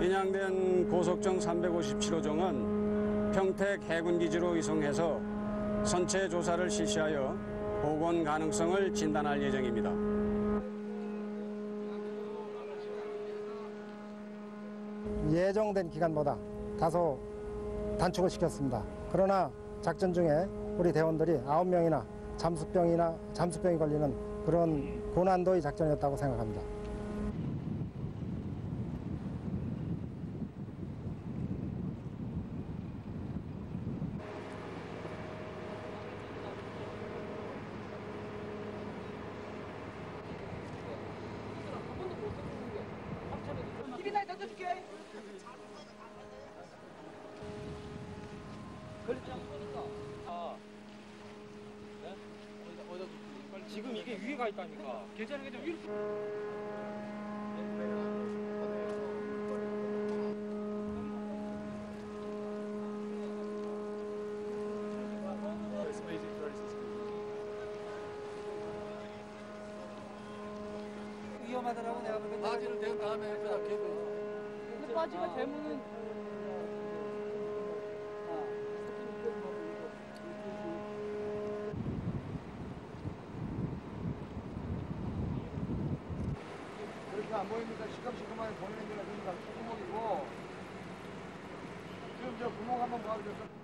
인양된 고속정 357호정은 평택 해군기지로 이송해서 선체 조사를 실시하여 복원 가능성을 진단할 예정입니다. 예정된 기간보다 다소 단축을 시켰습니다. 그러나 작전 중에 우리 대원들이 아홉 명이나 잠수병이나 잠수병이 걸리는 그런 고난도의 작전이었다고 생각합니다. 지금 이게 위에 가 있다니까. 괜찮은 게좀 위로. 위험하더라고 내가 보기엔. 바지를 댄 다음에 그다 개고 근데 빠지면 대문은 안 보입니까? 시큼시큼하게 보이는 데가 여기가 구멍이고 지금 저 구멍 한번 봐주세요.